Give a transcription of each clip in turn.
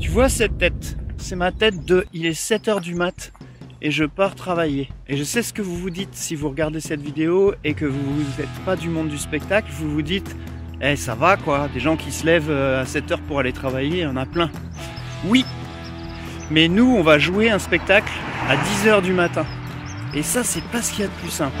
Tu vois cette tête? C'est ma tête de il est 7h du mat et je pars travailler. Et je sais ce que vous vous dites si vous regardez cette vidéo et que vous n'êtes pas du monde du spectacle, vous vous dites Eh ça va quoi, des gens qui se lèvent euh, à 7h pour aller travailler, il y en a plein. Oui, mais nous on va jouer un spectacle à 10h du matin. Et ça c'est pas ce qu'il y a de plus simple.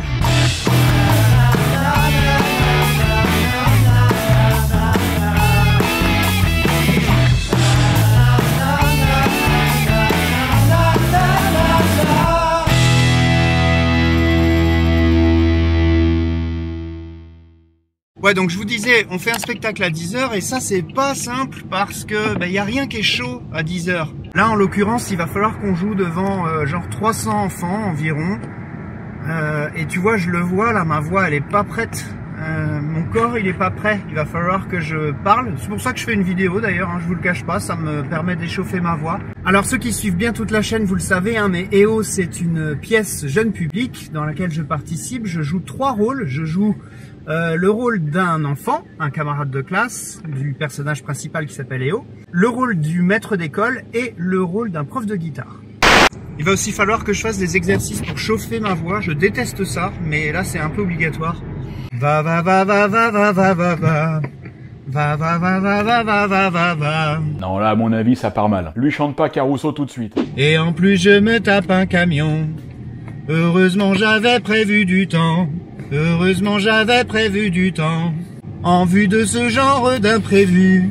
Donc je vous disais, on fait un spectacle à 10h et ça c'est pas simple parce que il bah, y a rien qui est chaud à 10h. Là en l'occurrence, il va falloir qu'on joue devant euh, genre 300 enfants environ. Euh, et tu vois, je le vois là, ma voix elle est pas prête. Euh, mon corps il est pas prêt. Il va falloir que je parle. C'est pour ça que je fais une vidéo d'ailleurs, hein, je vous le cache pas, ça me permet d'échauffer ma voix. Alors ceux qui suivent bien toute la chaîne, vous le savez, hein, mais EO c'est une pièce jeune public dans laquelle je participe. Je joue trois rôles. Je joue euh, le rôle d'un enfant, un camarade de classe, du personnage principal qui s'appelle Eo, le rôle du maître d'école et le rôle d'un prof de guitare. Il va aussi falloir que je fasse des exercices pour chauffer ma voix, je déteste ça, mais là c'est un peu obligatoire. Va va va va va va va va va Va va va va va va va va va Non là à mon avis ça part mal. Lui chante pas Caruso tout de suite. Et en plus je me tape un camion. Heureusement j'avais prévu du temps. Heureusement j'avais prévu du temps, en vue de ce genre d'imprévu,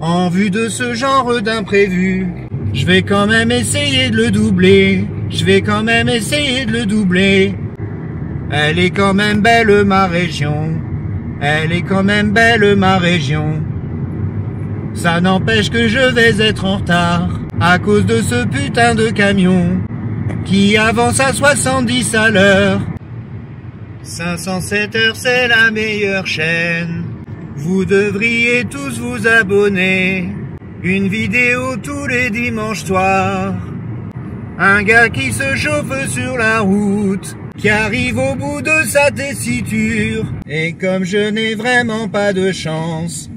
en vue de ce genre d'imprévu. Je vais quand même essayer de le doubler, je vais quand même essayer de le doubler. Elle est quand même belle ma région, elle est quand même belle ma région. Ça n'empêche que je vais être en retard, à cause de ce putain de camion, qui avance à 70 à l'heure. 507 heures, c'est la meilleure chaîne. Vous devriez tous vous abonner. Une vidéo tous les dimanches soirs. Un gars qui se chauffe sur la route, qui arrive au bout de sa tessiture. Et comme je n'ai vraiment pas de chance,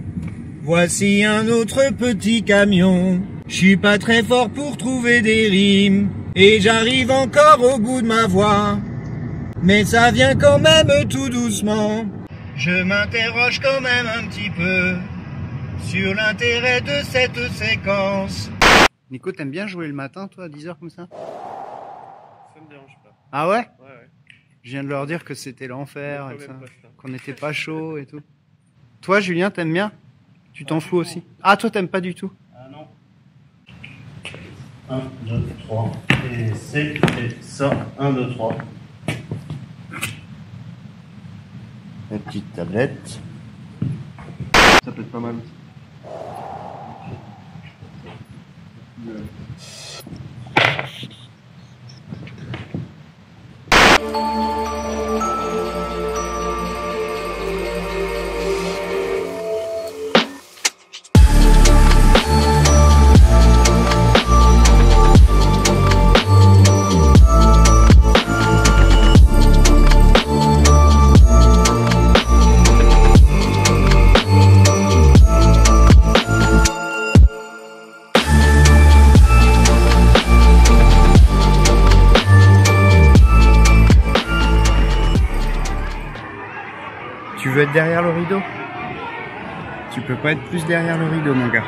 voici un autre petit camion. Je suis pas très fort pour trouver des rimes, et j'arrive encore au bout de ma voix. Mais ça vient quand même tout doucement. Je m'interroge quand même un petit peu sur l'intérêt de cette séquence. Nico, t'aimes bien jouer le matin, toi, à 10h comme ça? Ça me dérange pas. Ah ouais? Ouais, ouais. Je viens de leur dire que c'était l'enfer et ça, qu'on n'était pas chaud et tout. Toi, Julien, t'aimes bien? Tu t'en fous aussi? Ah, toi, t'aimes pas du tout? 1, 2, 3. Et c'est et ça. 1, 2, 3. La petite tablette. Ça peut être pas mal. Veux être derrière le rideau? Tu peux pas être plus derrière le rideau, mon gars.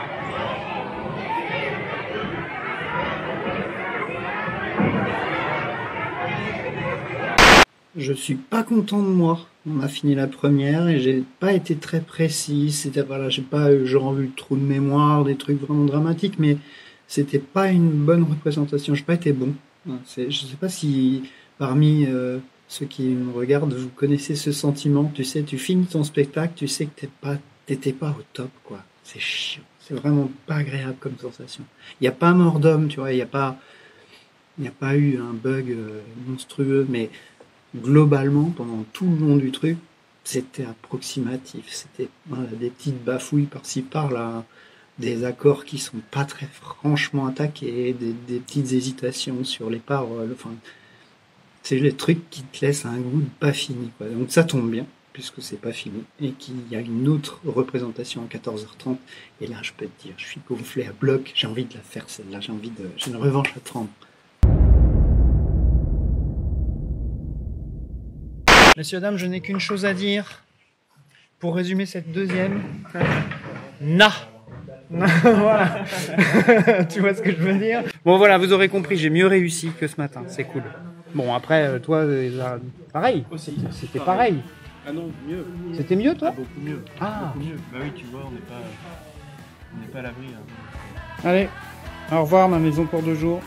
Je suis pas content de moi. On a fini la première et j'ai pas été très précis. C'était voilà, j'ai pas eu genre vu le trou de mémoire, des trucs vraiment dramatiques, mais c'était pas une bonne représentation. J'ai pas été bon. C'est- Je sais pas si parmi euh, ceux qui me regardent, vous connaissez ce sentiment. Tu sais, tu finis ton spectacle, tu sais que t'es pas, t'étais pas au top, quoi. C'est chiant. C'est vraiment pas agréable comme sensation. Il n'y a pas mort d'homme, tu vois. Il n'y a pas, il n'y a pas eu un bug euh, monstrueux, mais globalement, pendant tout le long du truc, c'était approximatif. C'était des petites bafouilles par-ci par-là, des accords qui sont pas très franchement attaqués, des, petites hésitations sur les paroles. C'est les trucs qui te laissent un goût pas fini. Donc ça tombe bien, plus que c'est pas fini et qu'il y a une autre représentation à 14h30. Et là, je peux te dire, je suis gonflé à bloc. J'ai envie de la faire celle-là. J'ai envie de, j'ai une revanche à prendre. Messieurs, dames, je n'ai qu'une chose à dire pour résumer cette deuxième. Na Voilà Tu vois ce que je veux dire? Bon voilà, vous aurez compris, j'ai mieux réussi que ce matin, c'est cool. Bon après, euh, toi, euh, là, pareil, c'était pareil. Ah non, mieux. C'était mieux toi Beaucoup mieux. Ah Beaucoup mieux. Bah oui, tu vois, on n'est pas, on n'est pas à l'abri. hein. Allez, au revoir ma maison pour deux jours.